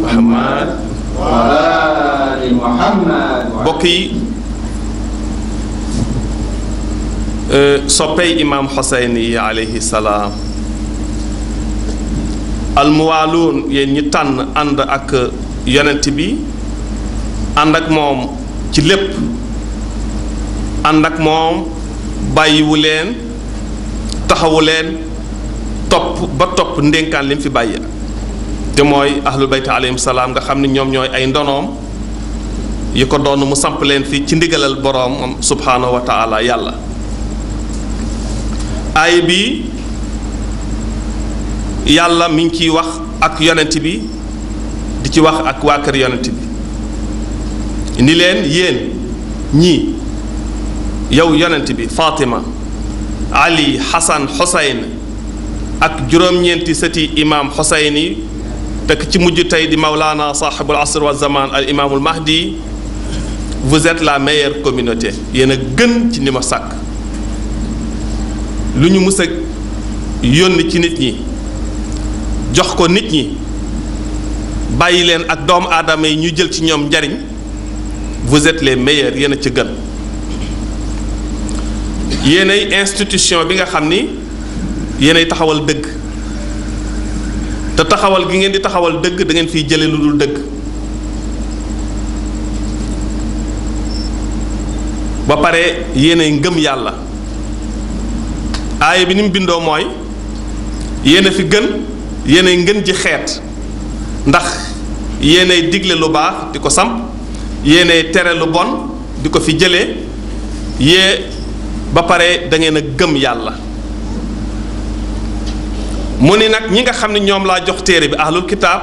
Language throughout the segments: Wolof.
Muhammad wa ali Muhammad bokk yi euh, soppey imaam Xuseyn yi aleyhi salaam almuwaaluun yéen ñi tànn ànd ak yonent bi ànd ak moom ci lépp ànd ak moom bàyyiwu leen taxawu leen topp ba topp ndénkaan li mu fi bàyyi te mooy ahlul bayt alayhim salaam nga xam ne ñoom ñooy ay ndonoom yi ko doon mu samp leen fii ci ndigalal boroom subhaanahu wa taala yàlla aay bi yàlla mi ngi ciy wax ak yonent bi di ci wax ak waa kër yonent bi ni leen yéen ñii yow yonent bi Fatima Ali Xasan Xusayn ak juróom-ñeenti sëti imaam Xusayn yi dëkk ci mujj tey di Mawlaana saaxibul asr wa zaman al imaamul mahdi vous êtes la meilleure communauté yéen a gën ci ni ma sàkk lu ñu mës a yónni ci nit ñi jox ko nit ñi bàyyi leen ak doomu aadama yi ñu jël ci ñoom njariñ vous êtes les meilleurs yéen a ci gën yéenay institution bi nga xam ni yéenay taxawal dëgg te taxawal gi ngeen di taxawal dëgg da ngeen fiy jële lu dul dëgg ba pare yéenay ngëm yàlla aaya bi ni mu bindoo mooy yéen a fi gën yéenay ngën ji xeet ndax yéenay digle lu baax di ko samp yéenay tere lu bon di ko fi jëlee yée ba pare da ngeen a gëm yàlla mu ni nag ñi nga xam ne ñoom laa jox téere bi ahlul kitaab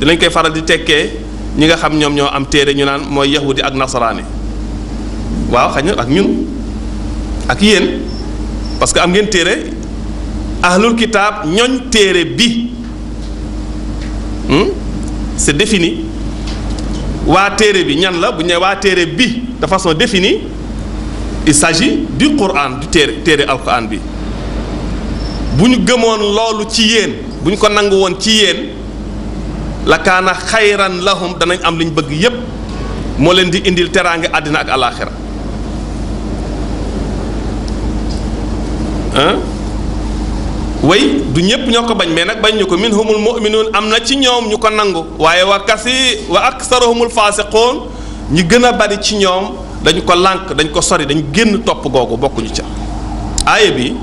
dinañ koy faral di tekkee ñi nga xam ñoom ñoo am téere ñu naan mooy yahudi ak nasaraani waaw xañ na ak ñun ak yéen parce que am ngeen téere ahlul kitaab ñooñ téere bi hmm? c'est défini waa téere bi ñan la bu ñu waa téere bi de façon définie il s'agit du Coran du téere téere alquran bi bu ñu gëmoon loolu ci yéen bu ñu ko nangu woon ci yéen la kaana xayran lahum danañ am li ñu bëgg yépp moo leen di indil teraange àddina ak alaaxira ah way du ñépp ñoo ko bañ mais nag bañ ñu ko minhumul mu'minuun am na ci ñoom ñu ko nangu waaye wa kasi wa aksaruhumul faasiquun ñi gën a bari ci ñoom dañu ko lànk dañ ko sori dañ génn topp googu bokkuñu ca aaya bi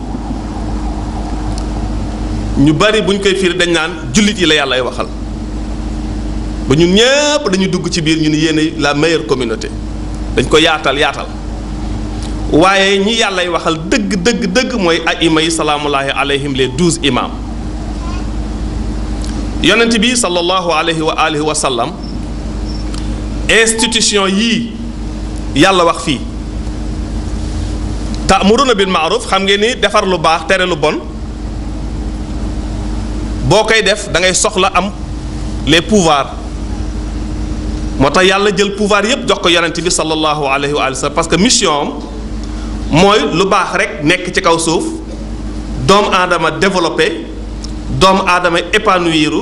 ñu bari buñ koy firi dañ naan jullit yi la yàlla ay waxal ba ñun ñépp dañu dugg ci biir ñu ni yéen la meilleure communauté dañ ko yaatal yaatal waaye ñi yàllay waxal dëgg dëgg dëgg mooy aima yi salaamullahi alayhim les douze imam yonent bi sallallahu alayhi wa alihi wa sallam institution yii yàlla wax fii ta'muruna bil ma'ruf xam ngeen ni defar lu baax tere lu bon boo koy def da ngay soxla am les pouvoirs moo tax yàlla jël pouvoir yépp jox ko yonent bi sallallahu alayhi wa sallam parce que mission am mooy lu baax rek nekk ci kaw suuf doomu aadama développé doomu aadama épanouiru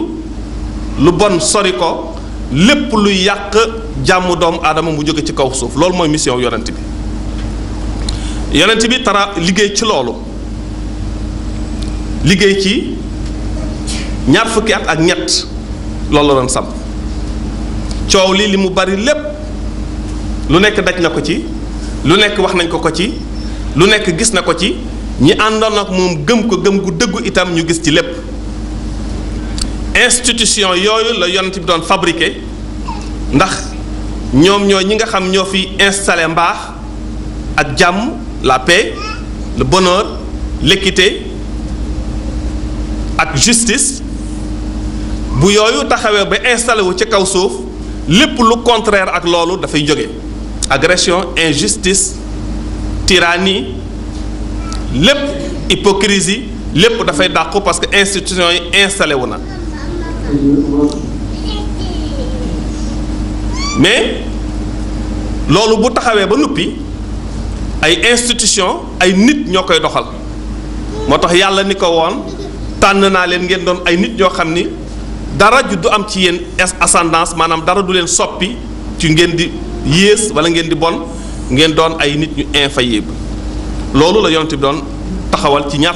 lu bon sori ko lépp lu yàq jàmm doomu aadama mu jóge ci kaw suuf loolu mooy mission yonent bi yonent bi tara liggéey ci loolu liggéey ci ñaar fukki at ak ñett loolu la doon samp coow lii li mu bari lépp lu nekk daj na ko ci lu nekk wax nañ ko ko ci lu nekk gis na ko ci ñi àndoon ak moom gëm ko gëm gu dëggu itam ñu gis ci lépp institution yooyu la yonent bi doon fabriqué ndax ñoom ñoo ñi nga xam ñoo fi installé mbaax ak jàmm la paix le bonheur l'équité ak justice bu yooyu taxawee ba installé wu ci kaw suuf lépp lu contraire ak loolu dafay jóge agression injustice tyrannie lépp hypocrisie lépp dafay dàqu parce que institution yi installé wu na mais loolu bu taxawee ba noppi ay institution ay nit ñoo koy doxal moo tax yàlla ni ko woon tànn naa leen ngeen doon ay nit ñoo xam ni dara ju du am ci yéen ascendance maanaam dara du leen soppi ci ngeen di yées wala ngeen di bon ngeen doon ay nit ñu infaillible loolu la yonent bi doon taxawal ci ñaar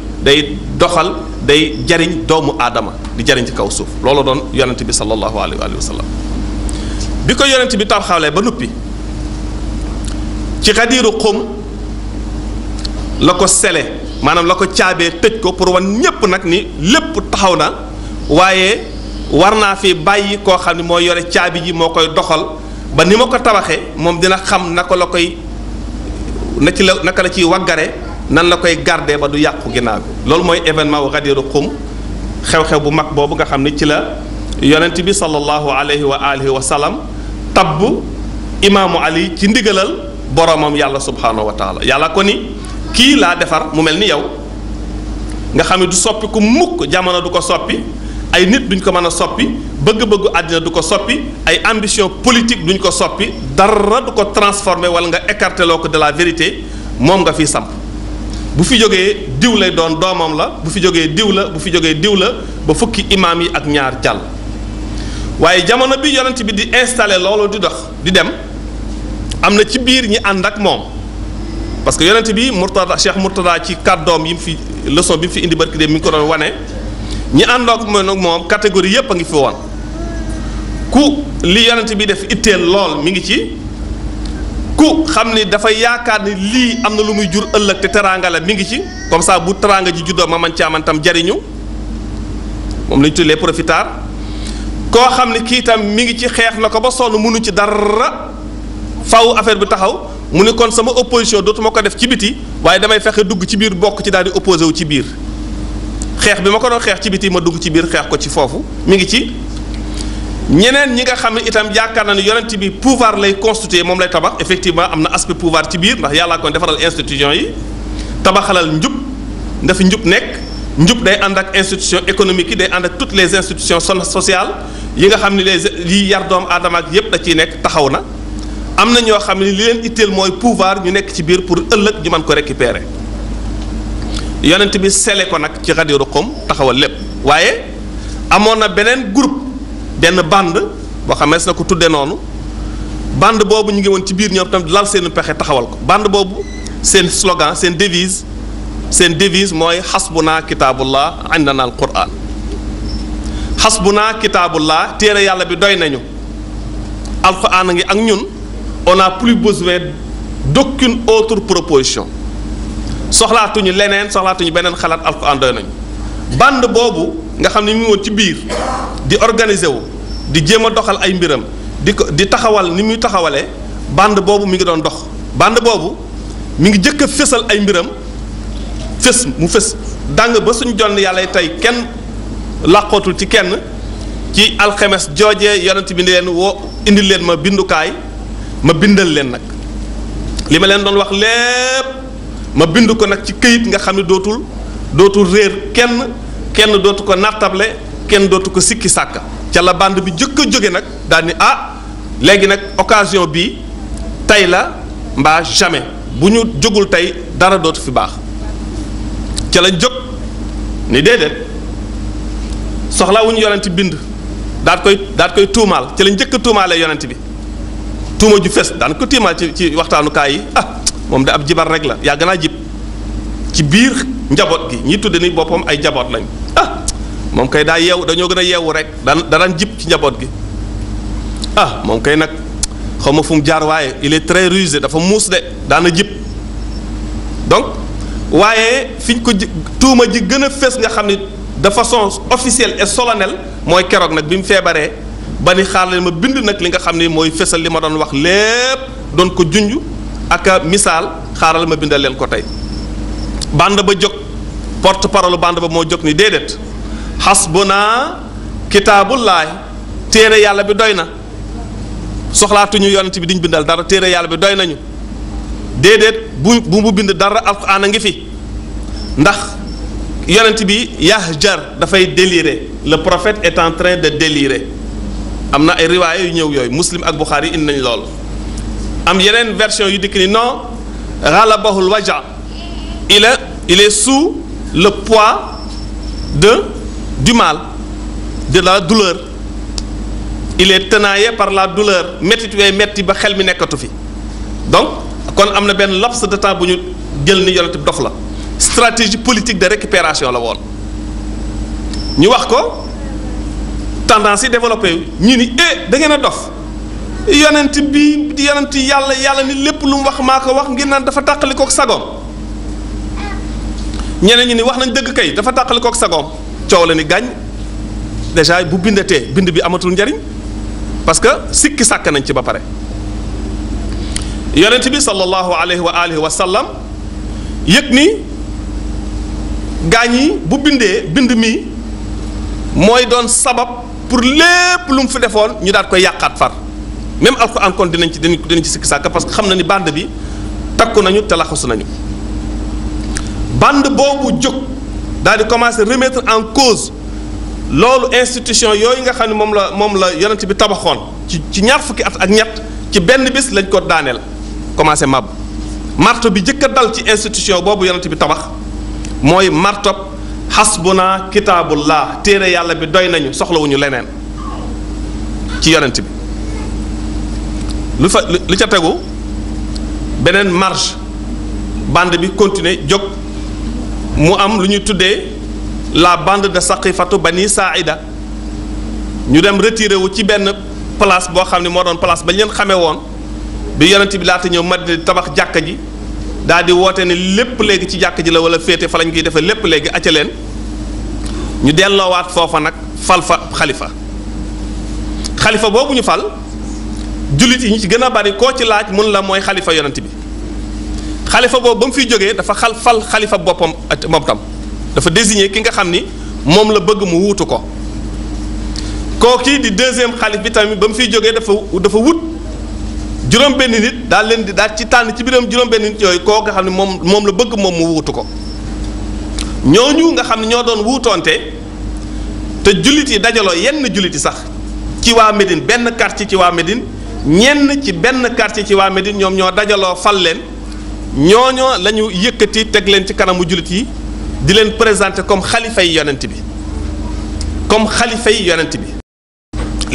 day doxal day jariñ doomu aadama di jariñ ci kaw suuf loolu doon yonent bi sallallahu alayhi wa sallam bi ko yonent bi tarxalee ba noppi ci xadiiru xum la ko sele maanaam la ko caabee tëj ko pour wan ñépp nag ni lépp taxaw na waaye war naa fi bàyyi koo xam ne moo yore caabi ji moo koy doxal ba ni ma ko tabaxee moom dina xam naka la koy na ci la naka la ciy waggare nan la koy garder ba du yàqu ginnaaw bi loolu mooy événement wu Ghadir Khoum xew-xew bu mag boobu nga xam ne ci la yonent bi sallallahu alayhi wa alihi wa sallam tabb imaamu Ali ci ndigalal boromam yàlla subhanahu wa taala yàlla ko ni kii laa defar mu mel ni yow nga xam ne du soppi ku mukk jamono du ko soppi ay nit duñ ko mën a soppi bëgg-bëggu àddina du ko soppi ay ambition politique duñ ko soppi dara du ko transformer wala nga écarter loo ko de la vérité moom nga fi samp bu fi jógee diw lay doon doomam la bu fi jógee diw la bu fi jógee diw la ba fukki imaam yi ak ñaar jàll waaye jamono bi yonent bi di installé loolu di dox di dem am na ci biir ñi ànd ak moom parce que yonent bi Mourtada Cheikh Mourtada ci kàddoom yi mu fi leçon bi mu fi indi barki dem mi ngi ko doon wane ñi ànd ak moom moom catégorie yépp a ngi fi woon ku li yonent bi def itteel lool mi ngi ci ku xam ni dafa yaakaar ni lii am na lu muy jur ëllëg te teraanga la mi ngi ci comme ça bu teraanga ji juddoo ma man caaman tam jariñu moom lañ tuddee profitard koo xam ne kii itam mi ngi ci xeex na ko ba sonn mënu ci dara faw affaire bi taxaw mu ne kon sama opposition dootuma ko def ci biti waaye damay fexe dugg ci biir bokk ci daal di opposé wu ci biir xeex bi ma ko doon xeex ci biti ma dugg ci biir xeex ko ci foofu mi ngi ci ñeneen ñi nga xam ne itam yaakaar na ne yonent bi pouvoir lay constituer moom lay tabax effectivement am na aspect pouvoir ci biir ndax yàllaa ko defaral institution yi tabaxalal njub ndafi njub nekk njub day ànd ak institution économique yi day ànd ak toutes les institutions sociales yi nga xam ne les yi yar doomu aadama ak yépp da ciy nekk taxaw na am na ñoo xam ne li leen itteel mooy pouvoir ñu nekk ci biir pour ëllëg ñu mën ko récupérer yonent bi sele ko nag ci Ghadir Khoum taxawal lépp waaye amoon na beneen groupe benn bande boo xam ne na ko tuddee noonu bande boobu ñu ngi woon ci biir ñoom tam lal seen pexe taxawal ko bande boobu seen slogan seen devise seen devise mooy xasbuna kitaabullah indana al quran xasbuna kitaabullah téere yàlla bi doy nañu alquran a ngi ak ñun on n'a plus besoin d'aucune autre proposition soxlaatuñu leneen soxlaatuñu beneen xalaat alquran doy nañu band boobu nga xam ne ñu ngi woon ci biir di organiser wu di jéem a doxal ay mbiram di ko di taxawal ni muy taxawalee band boobu mi ngi doon dox band boobu mi ngi jëkk a fésal ay mbiram fés mu fés dàng ba suñu jonn yàlla tey kenn làqootul ci kenn ci alxemes joojee yonent bi ni leen woo indi leen ma bindukaay ma bindal leen nag li ma leen doon wax lépp ma bind ko nag ci këyit nga xam ne dootul dootul réer kenn kenn dootu ko nattable kenn dootu ko sikki sàkk ca la bande bi jëkk a jóge nag daal ni ah léegi nag occasion bi tey la mbaa jamais bu ñu jógul tey dara dootu fi baax ca lañ jóg ni déedéet soxla wuñu yonent bind daat koy daat koy tuumaal ci lañ njëkk a tuumaalee yonent bi tuuma ju fes daan ko tiimaal ci ci waxtaanukaay yi ah moom da ab jibar rek la yàgg naa jib ci biir njaboot gi ñi tudde ni boppam ay njaboot lañ ah moom kay daa yeew dañoo gën a yeewu rek daan daan jib ci njaboot gi ah moom kay nag xaw ma fu mu jaar waaye il est très rusé dafa muus de daana jib donc waaye fiñ ko ji tuuma ji gën a fës nga xam ni de façon officielle et solennelle mooy keroog nag bi mu feebaree ba ni xaar leen ma bind nag li nga xam ni mooy fësal li ma doon wax lépp doon ko junj ak misaal xaaral ma bindal leen ko tey bande ba jóg porte parole bande ba moo jóg ni déedéet xasbuna kitaabullaay téere yàlla bi doy na soxlaatuñu yonent bi diñ bindal dara téere yàlla bi doy nañu déedéet bu bu mu bind dara alquran a ngi fi ndax yonent bi yahjar dafay délirer le prophète est en train de délirer am na ay riwaaya yu ñëw yooyu muslim ak buxaari indi nañ loolu am yeneen version yu dikk ni non xalabahul waja il est il est sous le poids de du mal de la douleur il est tenaillé par la douleur métit wee metti ba xel mi nekkatu fi donc kon am na benn laps de temps bu ñu jël ni yonent bi dof la stratégie politique de récupération la woon ñu wax ko tendance yi développé yu ñu ni eh da ngeen a dof yonent bi di yonent yàlla yàlla ni lépp lu mu wax maa ko wax ngir naan dafa tàqali kook sagoom ñeneen ñi ni wax nañ dëgg kay dafa tàqali kook sagoom coow la ni gàñ déjà bu bindatee bind bi amatul njariñ parce que sikki sàkk nañ ci ba pare yonent bi sallallahu alayhi wa alihi wa sallam yëg ni gaañ yi bu bindee bind mi mooy doon sabab pour lépp lu mu fi defoon ñu daal koy yàqaat far même alxuraan kon dinañ ci dinañ dinañ ci sikki sàkk parce que xam na ni bande bi takku nañu te laxasu nañu bande boobu jóg daal di commencer remettre en cause loolu institution yooyu nga xam ne moom la moom la yonent bi tabaxoon ci ci ñaar fukki at ak ñett ci benn bis lañ ko daaneel commencé màbb marto bi jëkk a dal ci institution boobu yonent bi tabax mooy marto xasbuna kitaabullah téere yàlla bi doy nañu soxlawuñu leneen ci yonent bi lu fa lu ca tegu beneen marche bande bi continuer jóg mu am lu ñuy tuddee la bande de saqifatu bani saaida ñu dem retiré wu ci benn place boo xam ne moo doon place ba ñu leen xamee woon bi yonent bi laata ñëw Madina di tabax jàkka ji daal di woote ne lépp léegi ci jàkka ji la wala féete fa lañ koy defee lépp léegi acca leen ñu delloowaat foofa nag fal fa xalifa xalifa boobu ñu fal jullit yi ñu ci gën a bari koo ci laaj mun la mooy xalifa yonent bi xalifa boobu ba mu fiy jógee dafa xal fal xalifa boppam moom tam dafa désigné ki nga xam ni moom la bëgg mu wuutu ko kooki di deuxième xalif bi tamit ba mu fiy jógee dafa dafa wut juróom benn nit daal leen di daal ci tànn ci biiram juróom benn nit yooyu koo nga xam ne moom moom la bëgg moom mu wuutu ko ñooñu nga xam ne ñoo doon wuutoonte te jullit yi dajaloo yenn jullit yi sax ci waa Médine benn quartier ci waa Médine ñenn ci benn quartier ci waa Médine ñoom ñoo dajaloo fal leen ñooñoo la ñu yëkkati teg leen ci kanamu jullit yi di leen présenté comme xalifa yi yonent bi comme xalifa yi yonent bi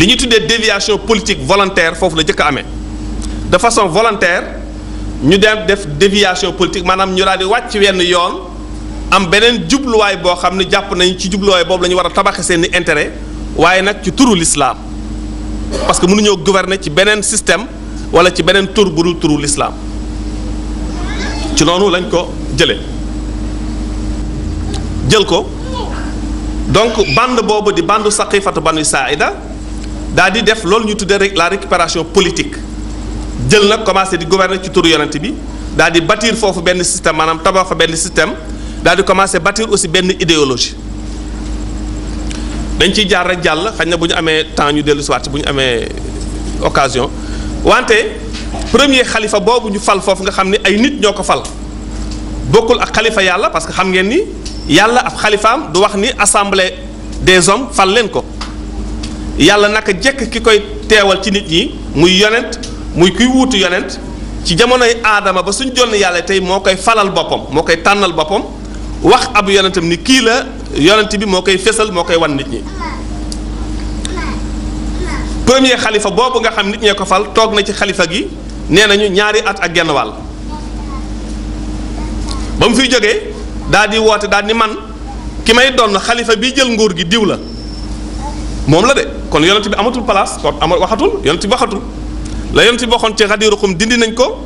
li ñuy tuddee déviation politique volontaire foofu la jëkk amee de façon volontaire ñu dem def déviation politique maanaam ñu daal di wàcc wenn yoon am beneen jubluwaay boo xam ne jàpp nañu ci jubluwaay boobu la ñu war a tabaxe seen i intérêt waaye nag ci turu l'islam parce que mënuñoo gouverner ci beneen système wala ci beneen tur bu dul turu lislaam ci noonu lañ ko jële jël ko donc bande boobu di bande saqifatu banu saaida daal di def loolu ñu tuddee rek la récupération politique jël nag commencé di gouverner ci turu yonent bi daal di bâtir foofu benn système maanaam tabax fa benn système daal di commencé bâtir aussi benn idéologie dañ ciy jaar rek jàll xañ na bu ñu amee temps ñu dellu si waat bu ñu amee occasion wante premier xalifa boobu ñu fal foofu nga xam ne ay nit ñoo ko fal bokkul ak xalifa yàlla parce que xam ngeen ni yàlla ab xalifaam du wax ni assemblée des hommes fal leen ko yàlla naka jekk ki koy teewal ci nit ñi muy yonent muy kuy wuutu yonent ci jamonoy aadama ba suñ jonn yàlla tey moo koy falal boppam moo koy tànnal boppam wax ab yonentam ni kii la yonent bi moo koy fésal moo koy wan nit ñi premier xalifa boobu nga xam nit ñee ko fal toog na ci xalifa gi nee nañu ñaari at ak genn wàll ba mu fiy jógee daal di woote daal ni man ki may doon xalifa bi jël nguur gi diw la moom la de kon yonent bi amatul place kon ama waxatul yonent bi waxatul la yonent bi waxoon ci xadirukum dindi nañ ko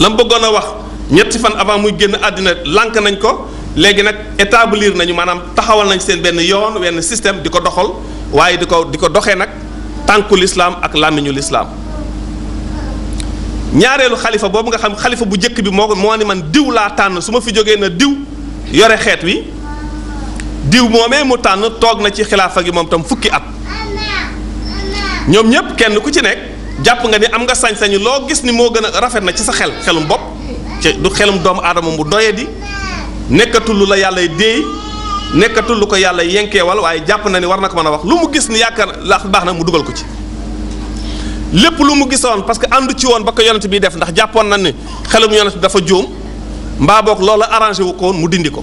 la mu bëggoon a wax ñetti fan avant muy génn àddina lànk nañ ko léegi nag établir nañu maanaam taxawal nañ seen benn yoon wenn système di ko doxal waaye di ko di ko doxee nag tànku lislaam ak làmmiñu lislaam ñaareelu xalifa boobu nga xam xalifa bu njëkk bi moo ko moo ni man diw laa tànn su ma fi jógee na diw yore xeet wi diw moomee mu tànn toog na ci xilaafa gi moom tam fukki at ñoom ñépp kenn ku ci nekk jàpp nga ni am nga sañ-sañu loo gis ni moo gën a rafet na ci sa xel xelum bopp ci du xelum doomu aadama mu doye di nekkatul lu la yàlla déey nekkatul lu ko yàlla yenkeewal waaye jàpp na ni war na ko mën a wax lu mu gis ni yaakaar la baax na mu dugal ko ci lépp lu mu gisoon parce que àndu ci woon ba ko yonent bi def ndax jàppoon na ni xelum yonent bi dafa juum mbaa boog loola arrangé wu ko woon mu dindi ko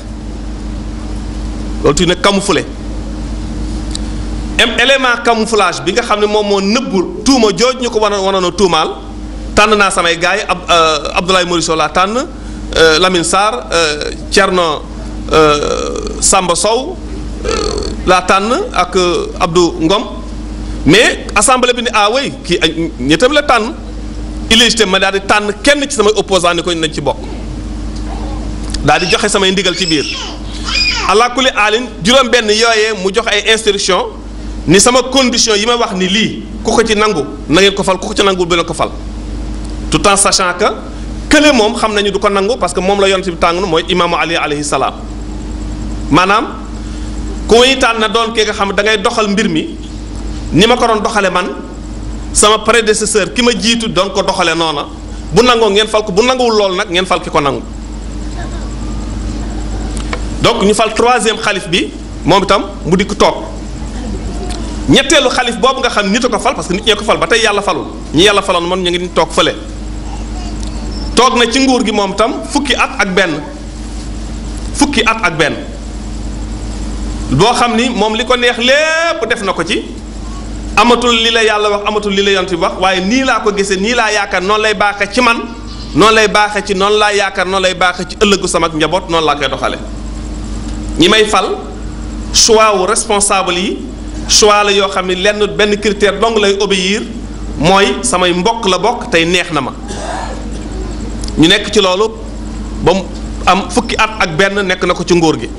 loolu tuuti nag camouflé même élément camouflage bi nga xam ne moom moo nëbbu tuuma jooj ñu ko wan wanoon a tuumaal tànn naa samay gars yi ab euh, Abdoulaye Morisseau laa tànn euh, Lamine Sarr euh, Thierno Samba Sow laa tànn ak Abdou Ngom mais assemblée bi ni ah oui kii ñettam la tànn illégitime ma daal di tànn kenn ci samay opposant ni ko nañ ci bokk daal di joxe samay ndigal ci biir allah kulli alin juróom-benn yooyee mu jox ay instruction ni sama condition yi ma wax ni lii ku ko ci nangu na ngeen ko fal ku ko ci nangu bu leen ko fal tout en sachant que kële moom xam nañu du ko nangu parce que moom la yonent bi tàng nu mooy imaamu ali alayhi salaam maanaam ku muy tànn na doon kii nga xam da ngay doxal mbir mi ni ma ko doon doxale man sama prédécesseur ki ma jiitu doon ko doxale noona bu nangoo ngeen fal ko bu nanguwul loolu nag ngeen fal ki ko nangu donc ñu fal troisième xalif bi moom itam mu dikk toog ñetteelu xalif boobu nga xam nit a ko fal parce que nit ñee ko fal ba tey yàlla falul ñi yàlla faloon moom ñu ngi toog fële toog na ci nguur gi moom itam fukki at ak benn fukki at ak benn boo xam ni moom li ko neex lépp def na ko ci amatul li la yàlla wax amatul li la yonent bi wax waaye nii laa ko gisee nii laa yaakaar noonu lay baaxee ci man noonu lay baaxee ci noonu laa yaakaar noonu lay baaxee ci ëllëgu sama njaboot noonu laa koy doxale ñi may fal choix wu responsable yi choix la yoo xam ne lenn benn critère dong lay obéir mooy samay mbokk la bokk tey neex na ma ñu nekk ci loolu ba mu am fukki at ak benn nekk na ko ci nguur gi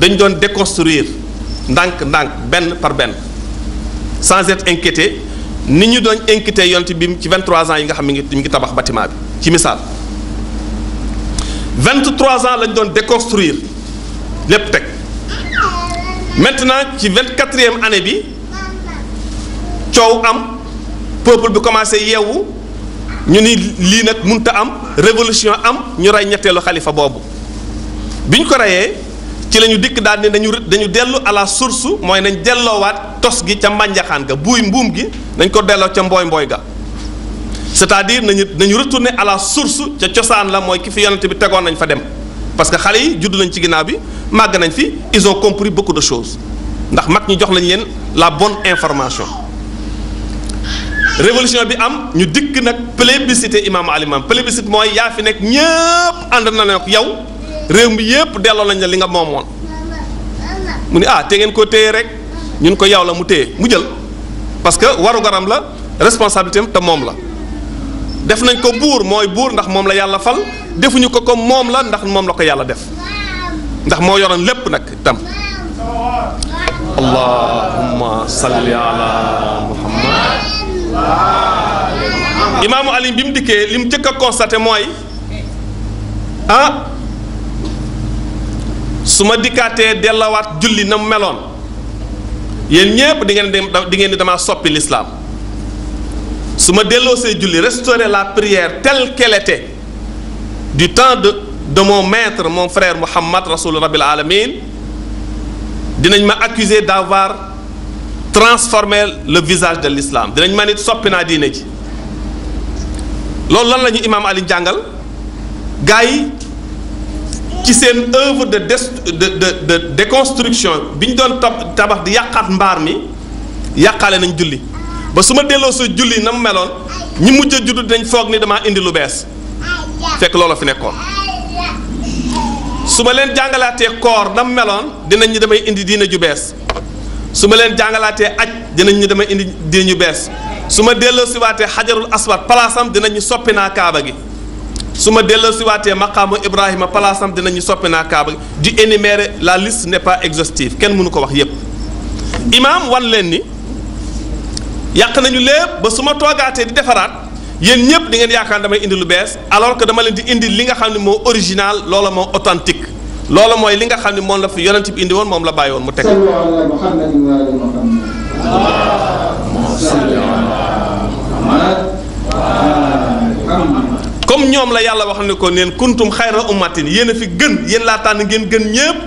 dañ doon déconstruire ndànk ndànk benn par benn sans être inquiété ni ñu doon inquiété yonent bi ci 23 ans yi nga xam mi ngi mi ngi tabax bâtiment bi ci misaal 23 ans lañ doon déconstruire lépp teg maintenant ci 24e année bi coow am peuple bi commencé yeewu ñu ni lii nag munta am révolution am ñu rey ñetteelu xalifa boobu biñ ko reyee ci lañu dikk daal ne dañu dañu dellu à la source mooy nañ delloowaat tos gi ca mbànjaxaan ga buuy mbuum gi nañ ko delloo ca mbooy mbooy ga c'est-à-dire nañu nañu retourner à la source ca cosaan la mooy ki fi yonent bi tegoon nañ fa dem parce que xale yi judd nañ ci ginnaaw bi màgg nañ fi ils ont compris beaucoup de choses ndax mag ñu jox lañ leen la bonne information révolution bi am ñu dikk nag plébiscité imam Ali Maam plébiscite mooy yaa fi nekk ñëpp ànd na ne yow réew mi yépp delloo nañ la li nga moomoon mu ni ah te ngeen ko téye rek ñun ko yow la mu téye mu jël parce que waru garam la responsabilité am te moom la def nañ ko buur mooy buur ndax moom la yàlla fal defuñu ko ko moom la ndax moom la ko yàlla def ndax moo yoroon lépp nag tam allahumma salli ala muhammad imaamu ali bi mu dikkee li mu njëkk a constaté mooy ah su ma dikkaatee dellawaat julli na mu meloon yéen ñépp di ngeen dem di ngeen di dama soppi lislaam su ma delloosee julli restaurer la prière telle qu'elle était du temps de de mon maître mon frère Muhammad rasul rabbil alamin dinañ ma accuser d'avoir transformé le visage de l'islam dinañ ma nit soppi naa diine ji loolu lan la ñu imaam Ali jàngal gars yi ci seen œuvre de des de de de déconstruction bi ñu doon tab tabax di yàqaat mbaar mi yàqaale nañ julli ba su ma delloo sa julli na mu meloon ñi mujj a juddu dañ foog ni damaa indi lu bees fekk loolu fi nekkoon su ma leen jàngalaatee koor na mu meloon dinañ ñi damay indi diina ju bees su ma leen jàngalaatee aj dinañ ñu dama indi diin ñu bees su ma delloo siwaatee xajarul aswad palaasam dinañu soppi naa kaaba gi su ma delloo siwaatee maqaamu ibrahima palaasam dinañu soppi naa kaaba gi di énumérer la liste n'est pas exhaustive kenn mënu ko wax yépp imaam wan leen ni yàq nañu lépp ba su ma toogaatee di defaraat yéen ñëpp di ngeen yaakaar damay indi lu bees alors que dama leen di indi li nga xam ne moo original loola moo authentique loola mooy li nga xam ne moom la fi yonent bi indi woon moom la bàyyi woon mu teg comme ñoom la yàlla wax ne ko neen kuntum xayra ummatin yéen a fi gën yéen laa tànn ngeen gën ñépp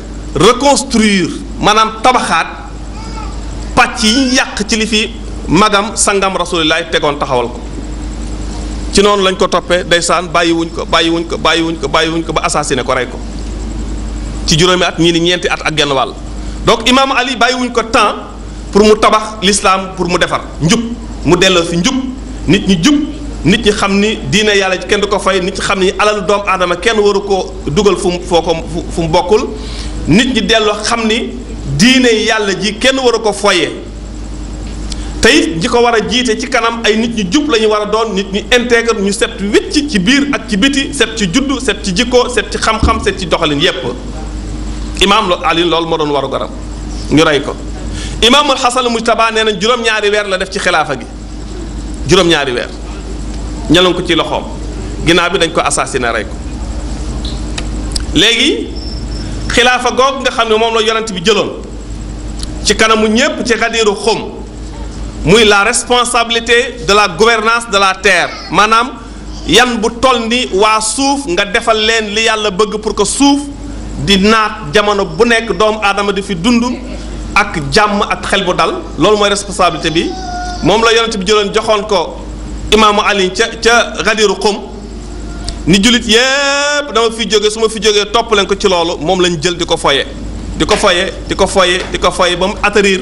reconstruire maanaam tabaxaat pàcc yi ñu yàq ci li fi magam sangam rasulillahi tegoon taxawal ko ci noonu lañ ko toppee ndeysaan bàyyiwuñ ko bàyyiwuñ ko bàyyiwuñ ko bàyyiwuñ ko ba assassiné ko rey ko ci juróomi at ñii ni ñeenti at ak genn wàll donc imaamu ali bàyyiwuñ ko temps pour mu tabax l'islam pour mu defar njub mu delloo si njub nit ñi jub nit ñi xam ni diine yàlla kenn du ko fay nit ñi xam ni alalu doomu aadama kenn waru ko dugal fu mu foo ko fu mu bokkul nit ñi dellu xam ni diine yàlla ji kenn waru ko foye te it ñi ko war a jiite ci kanam ay nit ñu jub la ñu war a doon nit ñu intègre ñu set wicc ci biir ak ci biti set ci juddu set ci jikko set ci xam-xam set ci doxalin yépp imaam Ali loolu moo doon waru garam ñu rey ko imaamul xasan mujtaba nee na juróom-ñaari weer la def ci xilaafa gi juróom-ñaari weer ñaloon ko ci loxoom ginnaaw bi dañ ko assassiné rey ko léegi xilaafa goog nga xam ne moom la yonent bi jëloon ci kanamu ñépp ci xadiiru xom muy la responsabilité de la gouvernance de la terre maanaam yan bu toll ni waa suuf nga defal leen li yàlla bëgg pour que suuf di naat jamono bu nekk doomu aadama di fi dund ak jàmm ak xel bu dal loolu mooy responsabilité bi moom la yonent bi jëloon joxoon ko imaamu Ali ca ca Gadiru Xum ni jullit yépp dama fi jóge su ma fi jógee topp leen ko ci loolu moom lañ jël di ko foye di ko foye di ko foye di ko foye ba mu atterrir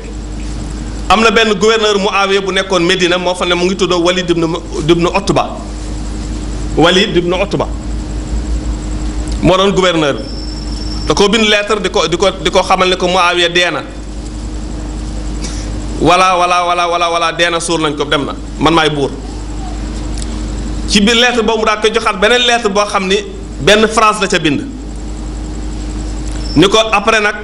am na benn gouverneur mu Muawiya bu nekkoon Medina moo fa ne mu ngi tuddoo Walid ibn ibn Utba Walid ibn Utba moo doon gouverneur bi da ko bind lettre di ko di ko di ko xamal ne ko Muawiya dee na wala wala wala wala wala dee na suur nañ ko dem na man maay buur ci biir lettre boobu mu daal koy joxaat beneen lettre boo xam ni benn France la ca bind ni ko après nag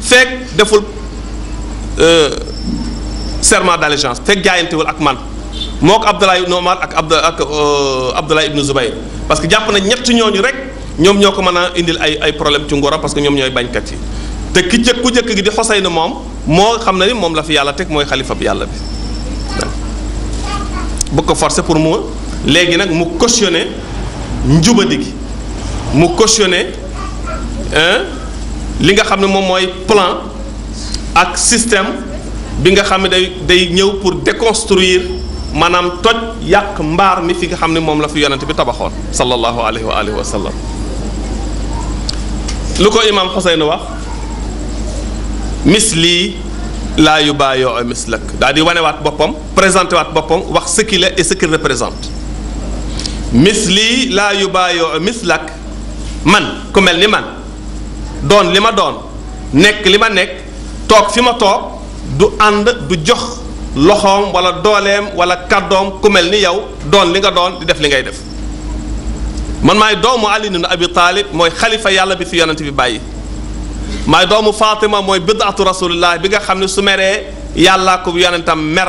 fekk deful euh, serment d'allégeance fekk jaayantewul ak man moo ko Abdallah ibn Omar ak Abd ak euh, Abdallah ibn Zubayr parce que jàpp na ñett ñooñu rek ñoom ñoo ko mën a indil ay ay problème ci ngoro parce que ñoom ñooy bañkat yi te ki jëkk ku jëkk gi di Xuseyn moom moo xam na ni moom la fi yàlla teg mooy xalifa bi yàlla bi bu ko forcer pour mu léegi nag mu cautionner njubadi gi mu cautionner li nga xam ne moom mooy plan ak système bi nga xam ne day day ñëw pour déconstruire maanaam toj yàq mbaar mi fi nga xam ne moom la fi yonent bi tabaxoon sallallahu alayhi wa alihi wa sallam lu ko imaam Xuseyn wax misli laa yu baayoo mislak daal di wanewaat boppam présenté waat boppam wax ce qu'il est et ce qu'il représente misli laa yu baayoo mislak man ku mel ni man doon li ma doon nekk li ma nekk toog fi ma toog du ànd du jox loxoom wala dooleem wala kàddoom ku mel ni yow doon li nga doon di def li ngay def man maay doomu Ali ibn Abi Talib mooy xalifa yàlla bi fi yonent bi bàyyi maay doomu Fatima mooy bidaatu rasulillah bi nga xam ne su meree yàllaa ko yonentam mer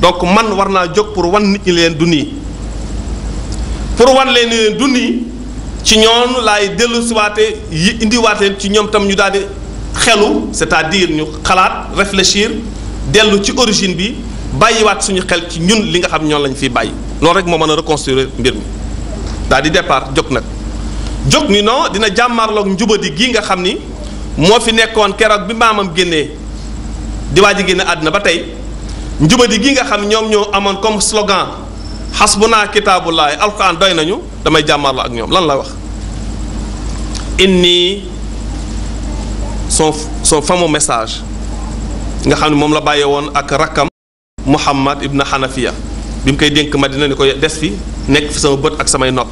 donc man war naa jóg pour wan nit ñi leen du nii pour wan leen leen du nii ci ñoom laay dellu siwaate yi indiwaate ci ñoom tam ñu daal di xelu c'est-à-dire ñu xalaat réfléchir dellu ci origine bi bàyyiwaat suñu xel ci ñun li nga xam ñoom lañ fiy bàyyi loolu rek moo mën a reconstruire mbir mi daal di départ jóg nag jóg ni non dina jàmmarloog njubadi gi nga xam ni moo fi nekkoon keroog bi maamam génnee di waa ji génn àdduna ba tey njubadi gi nga xam ñoom ñoo amoon comme slogan xasbunaa kitaabullaahi alquran doy nañu damay jàmmarloo ak ñoom lan la wax inni son son fameux message nga xam ne moom la bàyyee woon ak rakkam Muhammad ibn Hanafiya bi mu koy dénk Madina ni ko des fi nekk fi sama bët ak samay nopp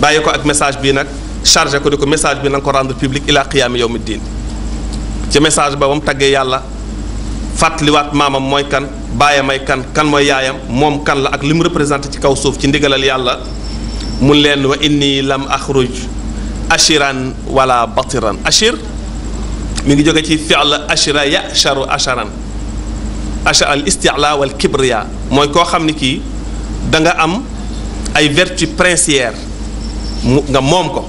bàyyi ko ak message bii nag chargé ko di ko message bi na ko rendre public ila qiyaami yawmi diin ci message ba ba mu taggee yàlla fàttaliwaat maamam mooy kan baayam ay kan kan mooy yaayam moom kan la ak li mu représenté ci kaw suuf ci ndigalal yàlla mun leen wa inni lam axruj ashiran wala batiran ashir mi ngi jóge ci fi'l ashira yasharu asharan acha al isti'la wal kibriya mooy koo xam ni kii da nga am ay vertu princière mu nga moom ko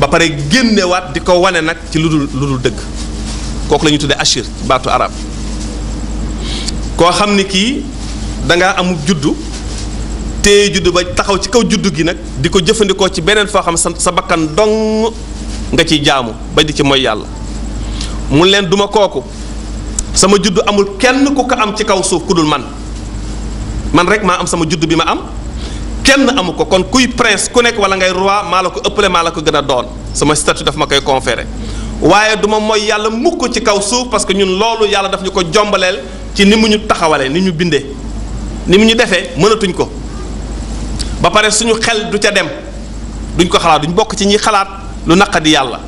ba pare génnewaat di ko wane nag ci lu dul lu dul dëgg kooku la ñuy tuddee achir baatu arab koo xam ni kii da nga am juddu téye juddu ba taxaw ci kaw juddu gi nag di ko jëfandikoo ci beneen foo xam sa sa bakkan dong nga ciy jaamu ba di ci mooy yàlla mun leen duma kooku sama juddu amul kenn ku ko am ci kaw suuf ku dul man man rek maa am sama juddu bi ma am kenn amu ko kon kuy prince ku nekk wala ngay roi maa la ko ëppale maa la ko gën a doon sama statut daf ma koy conféré waaye duma ma mooy yàlla mukk ci kaw suuf parce que ñun loolu yàlla daf ñu ko jombaleel ci ni mu ñu taxawalee ni ñu bindee ni mu ñu defee mënatuñ ko ba pare suñu xel du ca dem duñ ko xalaat duñ bokk ci ñi xalaat lu naqadi yàlla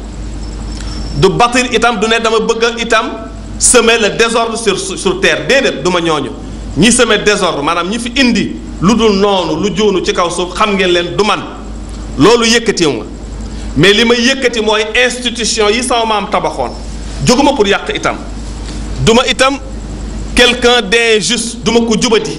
du batir itam du ne dama bëgg itam semer le désordre sur sur terre déedéet du ma ñooñu ñi semer désordre maanaam ñi fi indi lu dul noonu lu joonu ci kaw suuf xam ngeen leen du man loolu yëkkatiw ma mais li ma yëkkati mooy institution yi sama maam tabaxoon jóguma pour yàq itam duma itam quelqu'un d'injuste duma ko jubati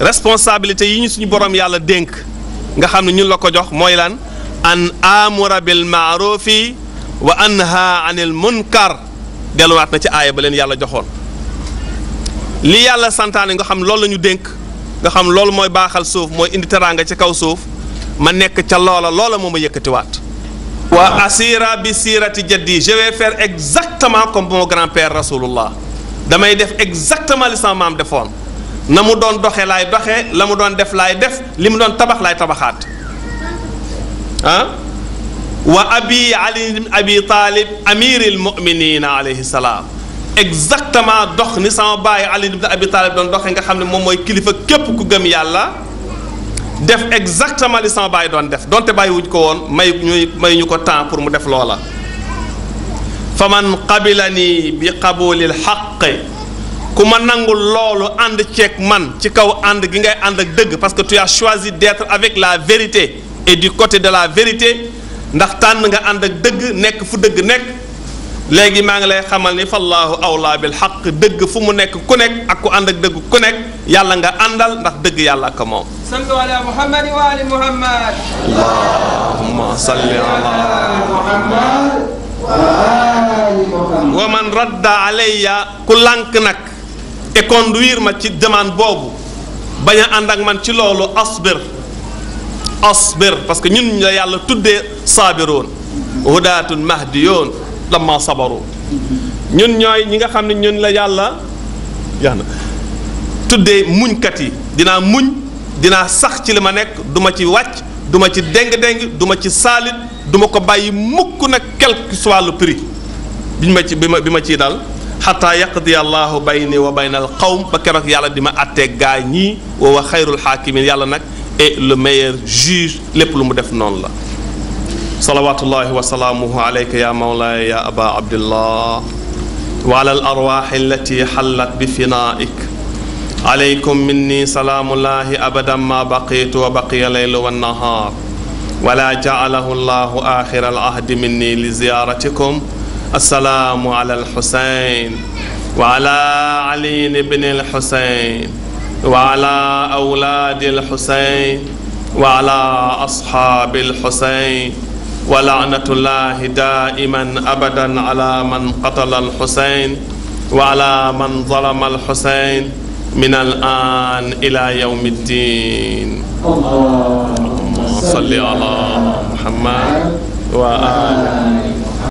responsabilité yi ñu suñu borom yàlla dénk nga xam ne ñun la ko jox mooy lan an amura bil maarufi wa anha anil munkar delluwaat na ci aaya ba leen yàlla joxoon li yàlla santaane nga xam loolu la ñu dénk nga xam loolu mooy baaxal suuf mooy indi teraanga ci kaw suuf ma nekk ca loola loola moo ma yëkkatiwaat waa asira bi sirati jaddi je vais faire exactement comme mon grand-père rasulullah damay def exactement li sama maam defoon na mu doon doxe laay doxe la mu doon def laay def li mu doon tabax laay tabaxaat ah wa abi ali abi taalib amiril muminina alayhi salaam exactement dox ni sama baay ali ibn abi taalib doon doxe nga xam ne moom mooy kilifa képp ku gëm yàlla def exactement li sama baay doon def donte bàyyi wuñ ko woon may ñu may ñu ko temps pour mu def loola fa man qabilani bi qabulil xaq ku ma nangul loolu ànd ceeg man ci kaw ànd gi ngay ànd ak dëgg parce que tu as choisi d'être avec la vérité et du côté de la vérité ndax tànn nga ànd ak dëgg nekk fu dëgg nekk léegi maa ngi lay xamal ni fallaahu awlaa bil xaq dëgg fu mu nekk ku nekk ak ku ànd ak dëgg ku nekk yàlla nga àndal ndax dëgg yàlla ak moom sallu ala muhammad wa ali muhammad allahumma salli ala muhammad wa ali muhammad wa man radda alayya ku lànk nag te conduire ma ci demande boobu bañ a ànd ak man ci loolu asbir asbir parce que ñun la yàlla tuddee saabiroon hudaatun mahdiyoon lamma sabaru ñun ñooy ñi nga xam ne ñun la yàlla yaa na tuddee muñkat yi dinaa muñ dinaa sax ci li ma nekk duma ci wàcc duma ci déng-déng duma ci saalit duma ko bàyyi mukk nag quel que soit le prix bi ma ci bi ma bi ma ciy dal xataa yaqdi allahu bayni wa bayna al qawm ba keroog yàlla di ma àttee gaa ñii wa wa xayrul xaakimin yàlla nag est le meilleur juge lépp lu mu def non la صلوات الله وسلامه عليك يا مولاي يا أبا عبد الله وعلى الأرواح التي حلت بفنائك عليكم مني سلام الله أبدا ما بقيت وبقي الليل والنهار ولا جعله الله آخر العهد مني لزيارتكم السلام على الحسين وعلى علي بن الحسين وعلى أولاد الحسين وعلى أصحاب الحسين ولعنة الله دائما أبدا على من قتل الحسين وعلى من ظلم الحسين من الآن إلى يوم الدين اللهم صل على محمد وآل محمد